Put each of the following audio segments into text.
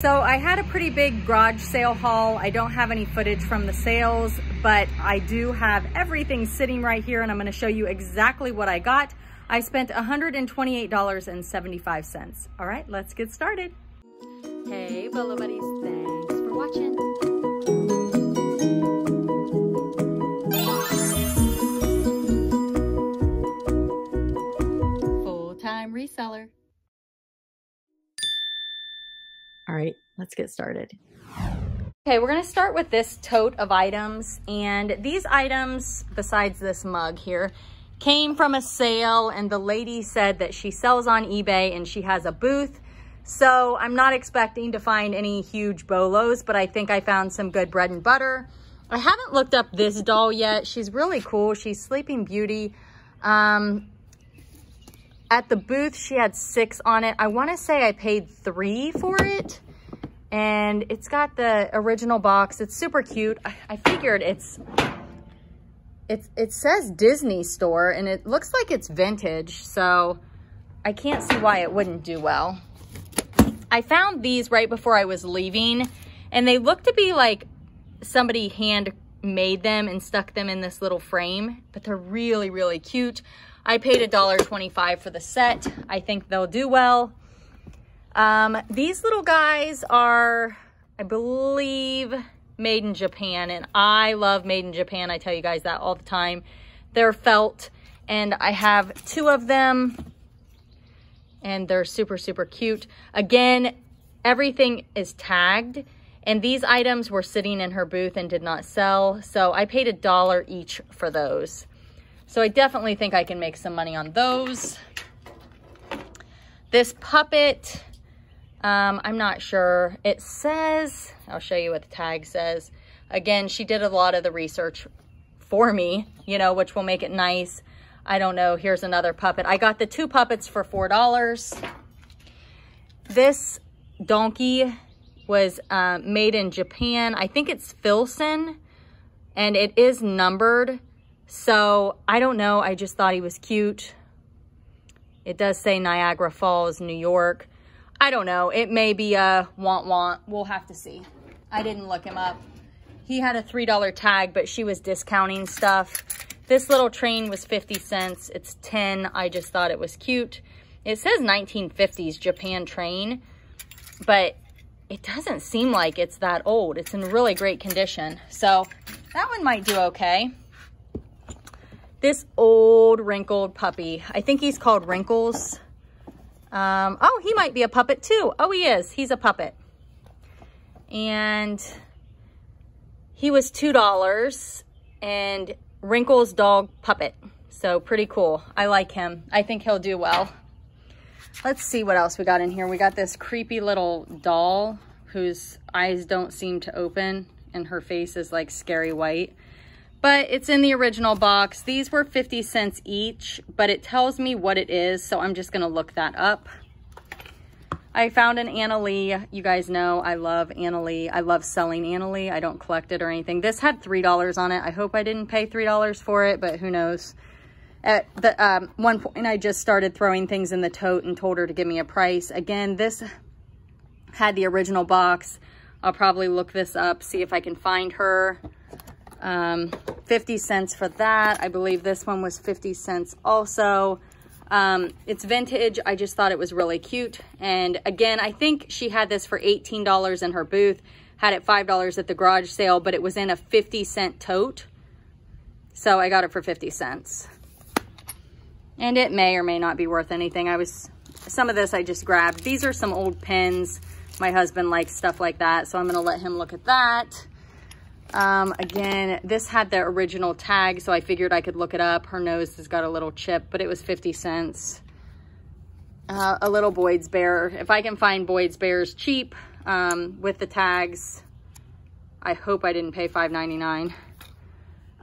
So I had a pretty big garage sale haul. I don't have any footage from the sales, but I do have everything sitting right here and I'm gonna show you exactly what I got. I spent $128.75. All right, let's get started. Hey, Bolo Buddies, thanks for watching. Full-time reseller. All right, let's get started. Okay, we're gonna start with this tote of items. And these items, besides this mug here, came from a sale and the lady said that she sells on eBay and she has a booth. So I'm not expecting to find any huge bolos, but I think I found some good bread and butter. I haven't looked up this doll yet. She's really cool. She's Sleeping Beauty. Um, at the booth, she had six on it. I want to say I paid three for it. And it's got the original box. It's super cute. I, I figured it's, it's, it says Disney store and it looks like it's vintage. So I can't see why it wouldn't do well. I found these right before I was leaving and they look to be like somebody hand made them and stuck them in this little frame, but they're really, really cute. I paid $1.25 for the set. I think they'll do well. Um, these little guys are, I believe, made in Japan, and I love made in Japan. I tell you guys that all the time. They're felt, and I have two of them, and they're super, super cute. Again, everything is tagged, and these items were sitting in her booth and did not sell, so I paid a dollar each for those. So I definitely think I can make some money on those. This puppet, um, I'm not sure. It says, I'll show you what the tag says. Again, she did a lot of the research for me, you know, which will make it nice. I don't know. Here's another puppet. I got the two puppets for $4. This donkey was uh, made in Japan. I think it's Filson and it is numbered. So I don't know. I just thought he was cute. It does say Niagara Falls, New York. I don't know. It may be a want want. We'll have to see. I didn't look him up. He had a $3 tag, but she was discounting stuff. This little train was 50 cents. It's 10. I just thought it was cute. It says 1950s Japan train, but it doesn't seem like it's that old. It's in really great condition. So that one might do okay this old wrinkled puppy. I think he's called Wrinkles. Um, oh, he might be a puppet too. Oh, he is. He's a puppet. And he was $2 and Wrinkles dog puppet. So pretty cool. I like him. I think he'll do well. Let's see what else we got in here. We got this creepy little doll whose eyes don't seem to open and her face is like scary white but it's in the original box. These were 50 cents each, but it tells me what it is, so I'm just gonna look that up. I found an Annalee. You guys know I love Annalee. I love selling Annalee. I don't collect it or anything. This had $3 on it. I hope I didn't pay $3 for it, but who knows. At the um, one point, I just started throwing things in the tote and told her to give me a price. Again, this had the original box. I'll probably look this up, see if I can find her. Um, 50 cents for that. I believe this one was 50 cents also. Um, it's vintage. I just thought it was really cute. And again, I think she had this for $18 in her booth, had it $5 at the garage sale, but it was in a 50 cent tote. So I got it for 50 cents. And it may or may not be worth anything. I was, some of this I just grabbed. These are some old pins. My husband likes stuff like that, so I'm gonna let him look at that. Um, again, this had the original tag, so I figured I could look it up. Her nose has got a little chip, but it was 50 cents. Uh, a little Boyd's Bear. If I can find Boyd's Bears cheap um, with the tags, I hope I didn't pay $5.99.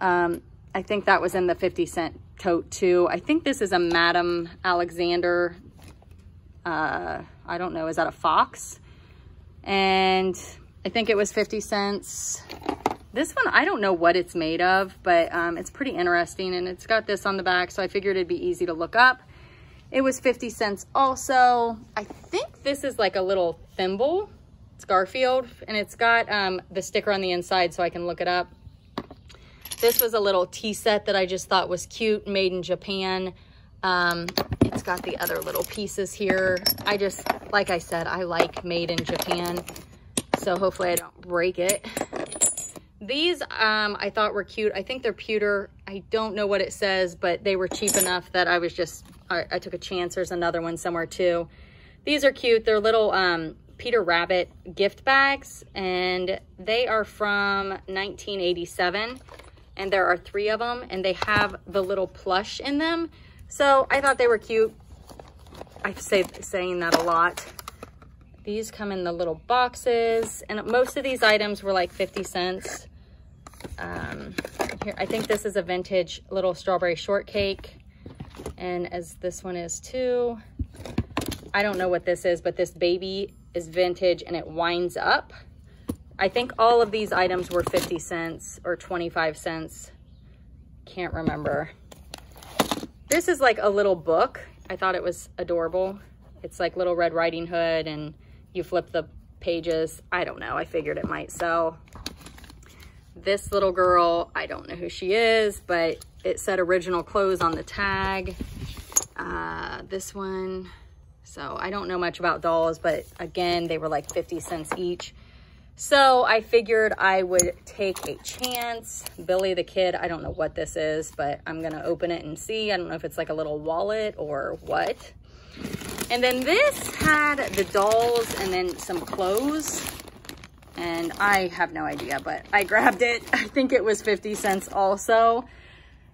Um, I think that was in the 50 cent tote too. I think this is a Madame Alexander. Uh, I don't know, is that a fox? And I think it was 50 cents. This one, I don't know what it's made of, but um, it's pretty interesting and it's got this on the back, so I figured it'd be easy to look up. It was 50 cents also. I think this is like a little thimble. It's Garfield, and it's got um, the sticker on the inside so I can look it up. This was a little tea set that I just thought was cute, made in Japan. Um, it's got the other little pieces here. I just, like I said, I like made in Japan. So hopefully I don't break it. These um, I thought were cute. I think they're pewter. I don't know what it says, but they were cheap enough that I was just, I, I took a chance. There's another one somewhere too. These are cute. They're little um, Peter Rabbit gift bags, and they are from 1987, and there are three of them, and they have the little plush in them. So I thought they were cute. I say saying that a lot. These come in the little boxes, and most of these items were like 50 cents. Um, here, I think this is a vintage little strawberry shortcake, and as this one is too. I don't know what this is, but this baby is vintage and it winds up. I think all of these items were 50 cents or 25 cents. Can't remember. This is like a little book. I thought it was adorable. It's like Little Red Riding Hood and you flip the pages. I don't know. I figured it might sell. This little girl, I don't know who she is, but it said original clothes on the tag. Uh, this one, so I don't know much about dolls, but again, they were like 50 cents each. So I figured I would take a chance. Billy the Kid, I don't know what this is, but I'm gonna open it and see. I don't know if it's like a little wallet or what. And then this had the dolls and then some clothes. And I have no idea, but I grabbed it. I think it was 50 cents also.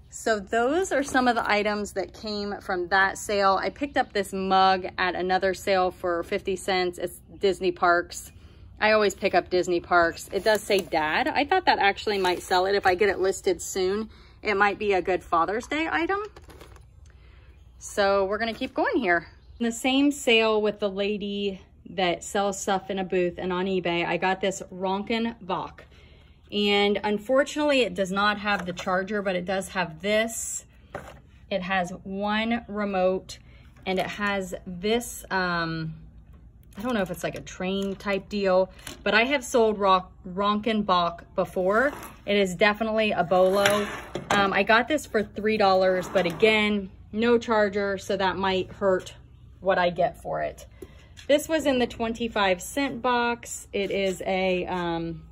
So those are some of the items that came from that sale. I picked up this mug at another sale for 50 cents. It's Disney Parks. I always pick up Disney Parks. It does say dad. I thought that actually might sell it. If I get it listed soon, it might be a good Father's Day item. So we're gonna keep going here. The same sale with the lady that sells stuff in a booth and on eBay, I got this Rokenbok. And unfortunately, it does not have the charger, but it does have this. It has one remote and it has this, um, I don't know if it's like a train type deal, but I have sold Rock, Rokenbok before. It is definitely a Bolo. Um, I got this for $3, but again, no charger, so that might hurt what I get for it. This was in the 25 cent box. It is a, um,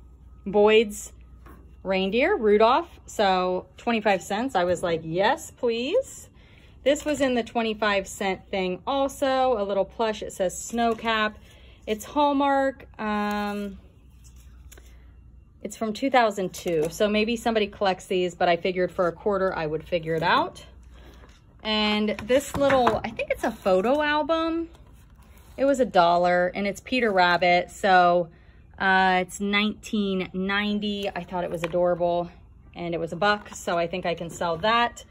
Boyd's reindeer, Rudolph. So 25 cents. I was like, yes, please. This was in the 25 cent thing also. A little plush. It says snow cap. It's Hallmark. Um, it's from 2002. So maybe somebody collects these, but I figured for a quarter I would figure it out. And this little, I think it's a photo album. It was a dollar and it's Peter Rabbit. So uh, it's 1990. I thought it was adorable and it was a buck, so I think I can sell that.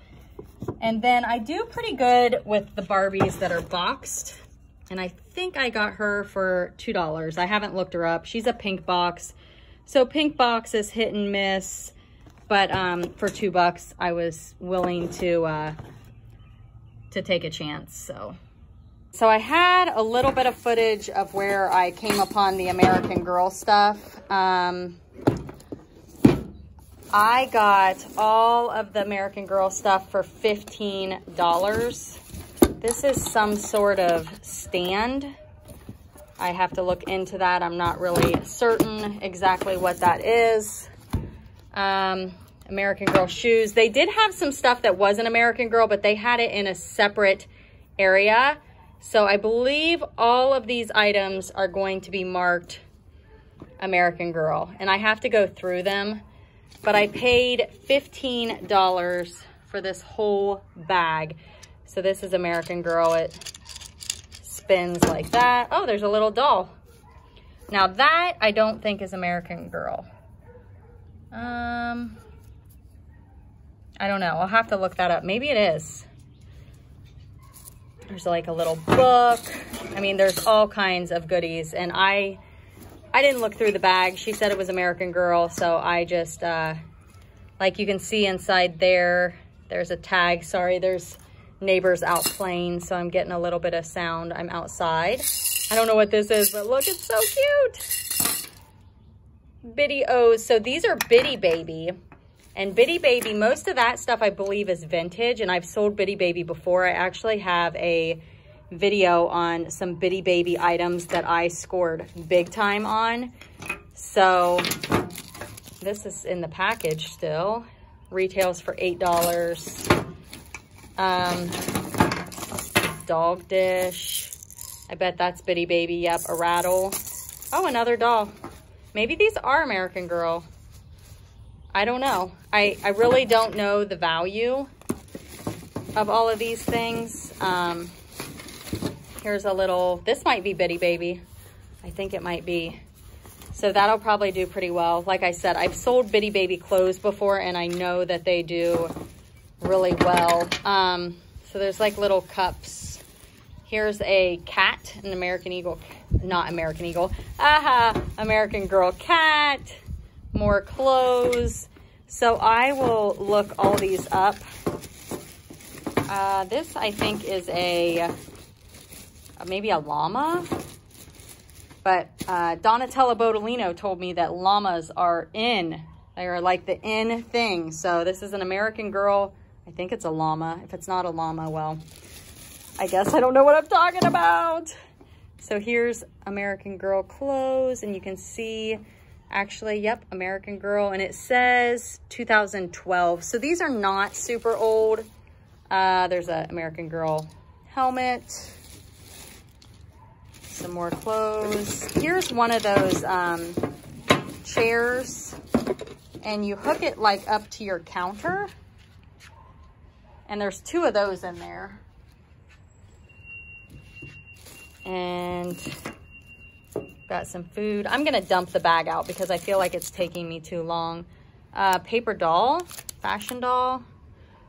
And then I do pretty good with the Barbies that are boxed. And I think I got her for $2. I haven't looked her up. She's a pink box. So pink box is hit and miss. But um, for two bucks, I was willing to uh, to take a chance. So so I had a little bit of footage of where I came upon the American Girl stuff. Um, I got all of the American Girl stuff for $15. This is some sort of stand. I have to look into that. I'm not really certain exactly what that is. Um, American Girl shoes. They did have some stuff that wasn't American Girl, but they had it in a separate area. So I believe all of these items are going to be marked American Girl. And I have to go through them. But I paid $15 for this whole bag. So this is American Girl. It spins like that. Oh, there's a little doll. Now that I don't think is American Girl. Um, I don't know. I'll have to look that up. Maybe it is. There's like a little book. I mean, there's all kinds of goodies. And I, I didn't look through the bag. She said it was American Girl. So I just, uh, like you can see inside there, there's a tag. Sorry, there's neighbors out playing. So I'm getting a little bit of sound. I'm outside. I don't know what this is, but look, it's so cute. Bitty O's. So these are Bitty Baby. And Bitty Baby, most of that stuff I believe is vintage. And I've sold Bitty Baby before. I actually have a video on some Bitty Baby items that I scored big time on. So this is in the package still. Retails for $8. Um, dog dish. I bet that's Bitty Baby. Yep, a rattle. Oh, another doll. Maybe these are American Girl. I don't know. I, I really don't know the value of all of these things. Um, here's a little, this might be Bitty Baby. I think it might be. So that'll probably do pretty well. Like I said, I've sold Bitty Baby clothes before and I know that they do really well. Um, so there's like little cups. Here's a cat, an American Eagle, not American Eagle, aha, American Girl cat, more clothes. So I will look all these up. Uh, this I think is a, maybe a llama, but uh, Donatella Bodolino told me that llamas are in. They are like the in thing. So this is an American Girl I think it's a llama. If it's not a llama, well, I guess I don't know what I'm talking about. So here's American Girl clothes and you can see actually, yep, American Girl. And it says 2012. So these are not super old. Uh, there's an American Girl helmet. Some more clothes. Here's one of those um, chairs and you hook it like up to your counter and there's two of those in there. And got some food. I'm gonna dump the bag out because I feel like it's taking me too long. Uh, paper doll, fashion doll.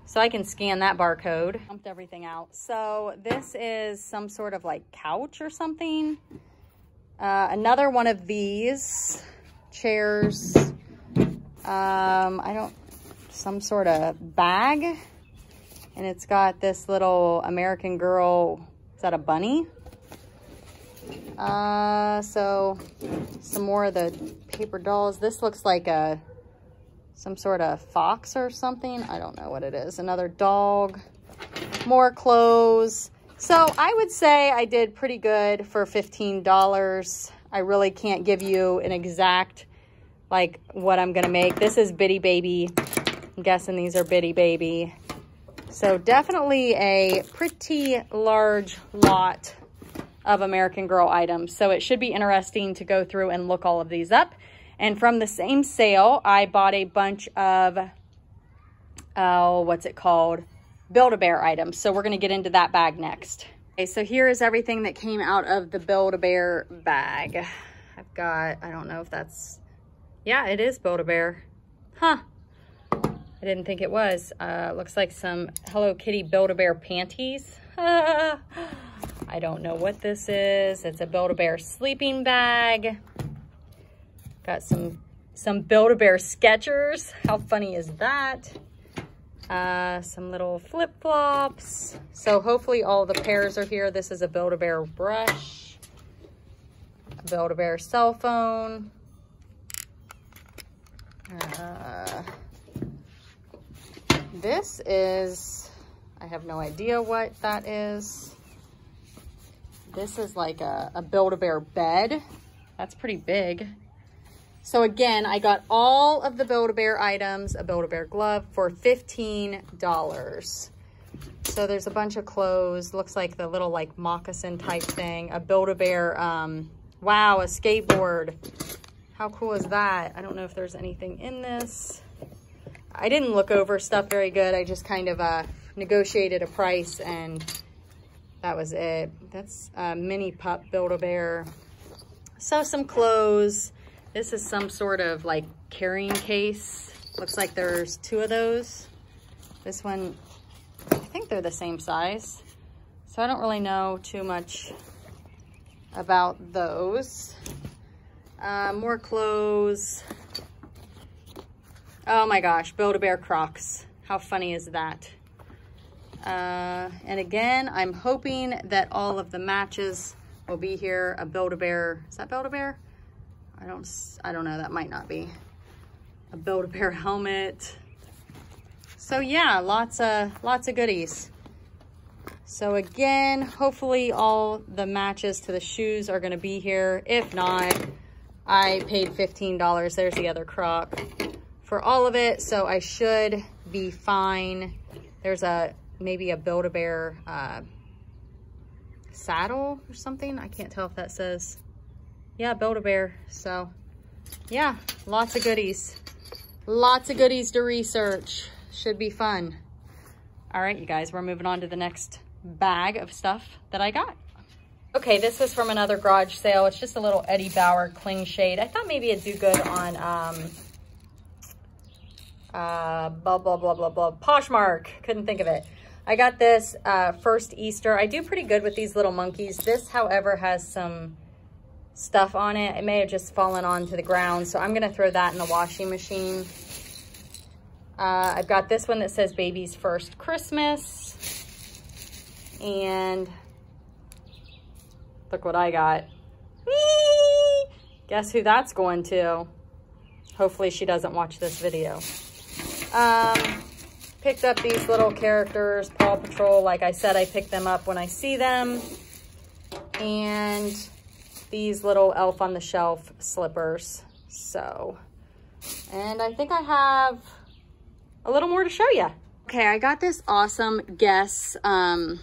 So I can scan that barcode. Dumped everything out. So this is some sort of like couch or something. Uh, another one of these chairs. Um, I don't, some sort of bag and it's got this little American Girl, is that a bunny? Uh, so some more of the paper dolls. This looks like a, some sort of fox or something. I don't know what it is. Another dog, more clothes. So I would say I did pretty good for $15. I really can't give you an exact, like what I'm going to make. This is Bitty Baby. I'm guessing these are Bitty Baby. So definitely a pretty large lot of American Girl items. So it should be interesting to go through and look all of these up. And from the same sale, I bought a bunch of, oh, what's it called? Build-A-Bear items. So we're going to get into that bag next. Okay, so here is everything that came out of the Build-A-Bear bag. I've got, I don't know if that's, yeah, it is Build-A-Bear. Huh. I didn't think it was. Uh, looks like some Hello Kitty Build-A-Bear panties. I don't know what this is. It's a Build-A-Bear sleeping bag. Got some, some Build-A-Bear Skechers. How funny is that? Uh, some little flip-flops. So hopefully all the pairs are here. This is a Build-A-Bear brush. Build-A-Bear cell phone. Uh, this is, I have no idea what that is. This is like a, a Build-A-Bear bed. That's pretty big. So again, I got all of the Build-A-Bear items, a Build-A-Bear glove for $15. So there's a bunch of clothes. Looks like the little like moccasin type thing. A Build-A-Bear, um, wow, a skateboard. How cool is that? I don't know if there's anything in this. I didn't look over stuff very good. I just kind of uh, negotiated a price and that was it. That's a mini pup Build-A-Bear. So some clothes. This is some sort of like carrying case. Looks like there's two of those. This one, I think they're the same size. So I don't really know too much about those. Uh, more clothes. Oh my gosh, Build-A-Bear Crocs. How funny is that? Uh, and again, I'm hoping that all of the matches will be here. A Build-A-Bear, is that Build-A-Bear? I don't, I don't know, that might not be. A Build-A-Bear helmet. So yeah, lots of, lots of goodies. So again, hopefully all the matches to the shoes are gonna be here. If not, I paid $15. There's the other croc for all of it. So I should be fine. There's a, maybe a Build-A-Bear uh, saddle or something. I can't tell if that says, yeah, Build-A-Bear. So yeah, lots of goodies. Lots of goodies to research. Should be fun. All right, you guys, we're moving on to the next bag of stuff that I got. Okay, this was from another garage sale. It's just a little Eddie Bauer cling shade. I thought maybe it'd do good on um, uh, blah, blah, blah, blah, blah, Poshmark. Couldn't think of it. I got this uh, first Easter. I do pretty good with these little monkeys. This, however, has some stuff on it. It may have just fallen onto the ground, so I'm going to throw that in the washing machine. Uh, I've got this one that says Baby's First Christmas. And look what I got. Guess who that's going to? Hopefully she doesn't watch this video. Um, picked up these little characters, Paw Patrol. Like I said, I pick them up when I see them. And these little Elf on the Shelf slippers. So, and I think I have a little more to show you. Okay, I got this awesome Guess um,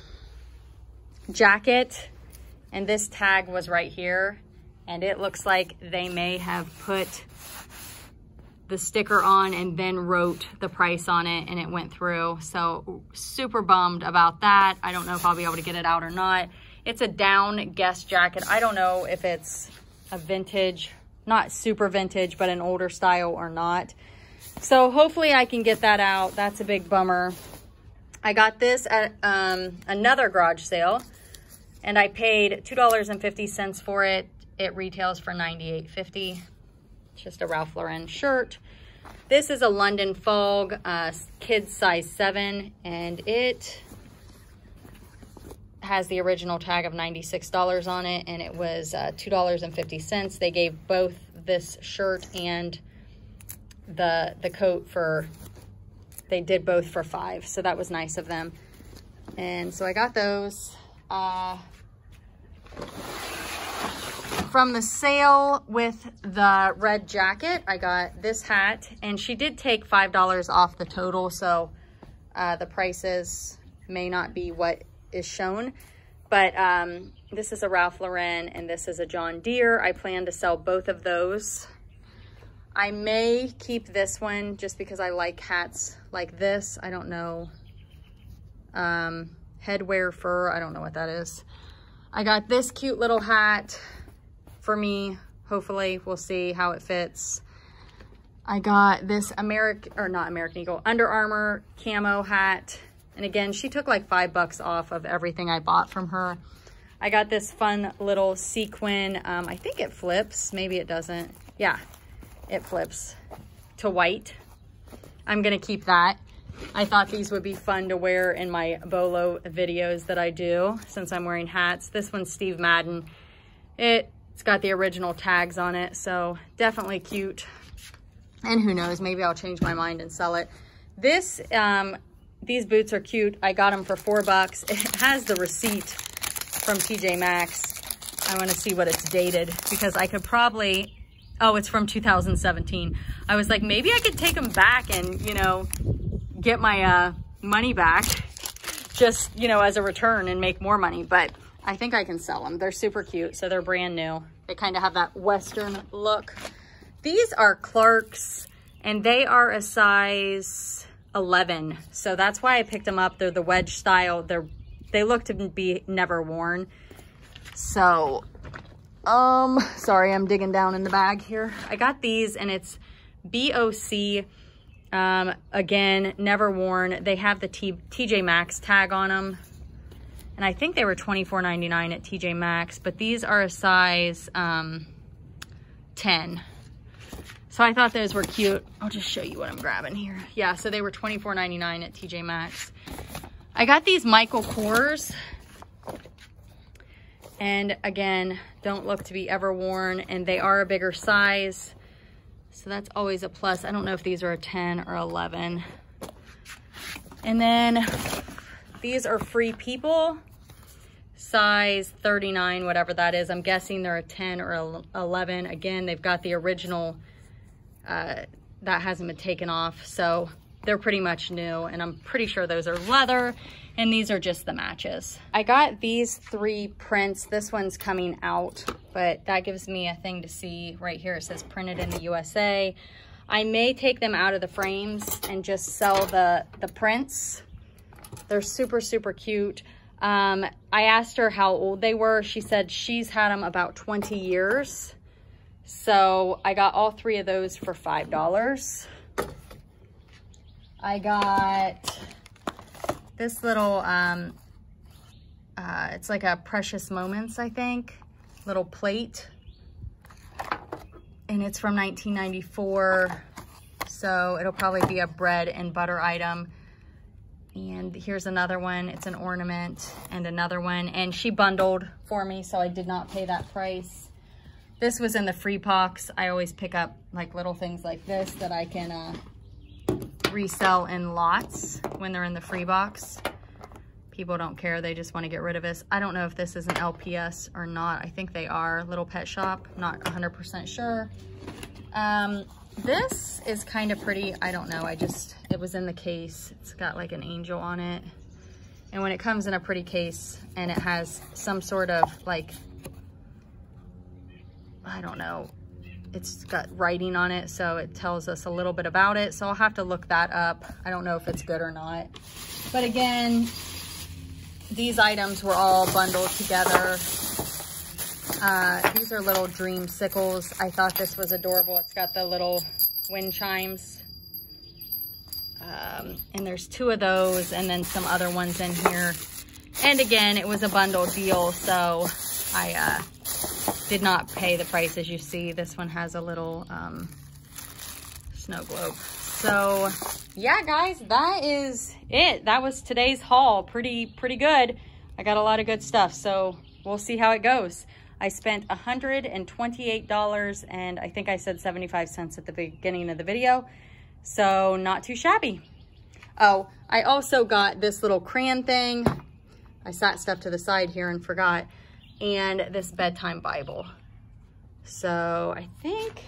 jacket and this tag was right here and it looks like they may have put the sticker on and then wrote the price on it and it went through. So super bummed about that. I don't know if I'll be able to get it out or not. It's a down Guess jacket. I don't know if it's a vintage, not super vintage, but an older style or not. So hopefully I can get that out. That's a big bummer. I got this at um, another garage sale and I paid $2.50 for it. It retails for $98.50. Just a Ralph Lauren shirt. This is a London Fog, uh, kids size seven, and it has the original tag of $96 on it, and it was uh, $2.50. They gave both this shirt and the the coat for they did both for five so that was nice of them and so I got those uh, from the sale with the red jacket I got this hat and she did take five dollars off the total so uh, the prices may not be what is shown but um, this is a Ralph Lauren and this is a John Deere I plan to sell both of those I may keep this one just because I like hats like this. I don't know. Um, headwear fur, I don't know what that is. I got this cute little hat for me. Hopefully, we'll see how it fits. I got this American, or not American Eagle, Under Armour camo hat. And again, she took like five bucks off of everything I bought from her. I got this fun little sequin. Um, I think it flips. Maybe it doesn't. Yeah, it flips to white. I'm gonna keep that. I thought these would be fun to wear in my Bolo videos that I do since I'm wearing hats. This one's Steve Madden. It, it's got the original tags on it, so definitely cute. And who knows, maybe I'll change my mind and sell it. This, um, these boots are cute. I got them for four bucks. It has the receipt from TJ Maxx. I wanna see what it's dated because I could probably Oh, it's from 2017. I was like, maybe I could take them back and, you know, get my uh, money back just, you know, as a return and make more money. But I think I can sell them. They're super cute. So they're brand new. They kind of have that Western look. These are Clarks and they are a size 11. So that's why I picked them up. They're the wedge style. They're, they look to be never worn. So um, sorry, I'm digging down in the bag here. I got these and it's BOC. Um, again, never worn. They have the T TJ Maxx tag on them. And I think they were $24.99 at TJ Maxx, but these are a size um, 10. So I thought those were cute. I'll just show you what I'm grabbing here. Yeah, so they were $24.99 at TJ Maxx. I got these Michael Kors And again, don't look to be ever worn and they are a bigger size. So that's always a plus. I don't know if these are a 10 or 11. And then these are Free People, size 39, whatever that is. I'm guessing they're a 10 or 11. Again, they've got the original, uh, that hasn't been taken off. So they're pretty much new and I'm pretty sure those are leather and these are just the matches. I got these three prints. This one's coming out, but that gives me a thing to see right here. It says printed in the USA. I may take them out of the frames and just sell the, the prints. They're super, super cute. Um, I asked her how old they were. She said she's had them about 20 years. So I got all three of those for $5. I got this little, um, uh, it's like a Precious Moments, I think, little plate and it's from 1994. So it'll probably be a bread and butter item. And here's another one. It's an ornament and another one. And she bundled for me, so I did not pay that price. This was in the free box. I always pick up like little things like this that I can uh, resell in lots when they're in the free box. People don't care. They just want to get rid of this. I don't know if this is an LPS or not. I think they are. Little Pet Shop. Not 100% sure. Um, this is kind of pretty. I don't know. I just, it was in the case. It's got like an angel on it. And when it comes in a pretty case and it has some sort of like, I don't know, it's got writing on it. So it tells us a little bit about it. So I'll have to look that up. I don't know if it's good or not. But again, these items were all bundled together. Uh, these are little Dreamsicles. I thought this was adorable. It's got the little wind chimes. Um, and there's two of those and then some other ones in here. And again, it was a bundle deal, so I uh, did not pay the price as you see. This one has a little um, snow globe. So yeah, guys, that is it. That was today's haul. Pretty, pretty good. I got a lot of good stuff. So we'll see how it goes. I spent $128 and I think I said 75 cents at the beginning of the video. So not too shabby. Oh, I also got this little crayon thing. I sat stuff to the side here and forgot. And this bedtime Bible. So I think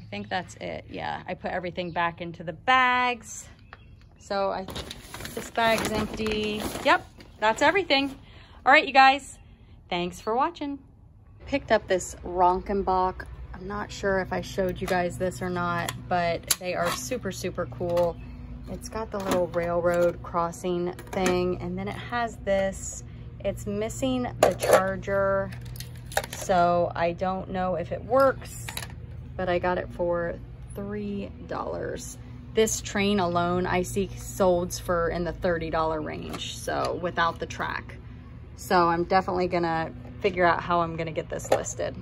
I think that's it. Yeah, I put everything back into the bags. So I, this bag's empty. Yep, that's everything. All right, you guys, thanks for watching. Picked up this Rokenbok. I'm not sure if I showed you guys this or not, but they are super, super cool. It's got the little railroad crossing thing, and then it has this. It's missing the charger, so I don't know if it works but I got it for $3. This train alone, I see solds for in the $30 range, so without the track. So I'm definitely gonna figure out how I'm gonna get this listed.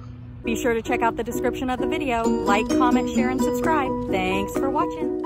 Be sure to check out the description of the video. Like, comment, share, and subscribe. Thanks for watching.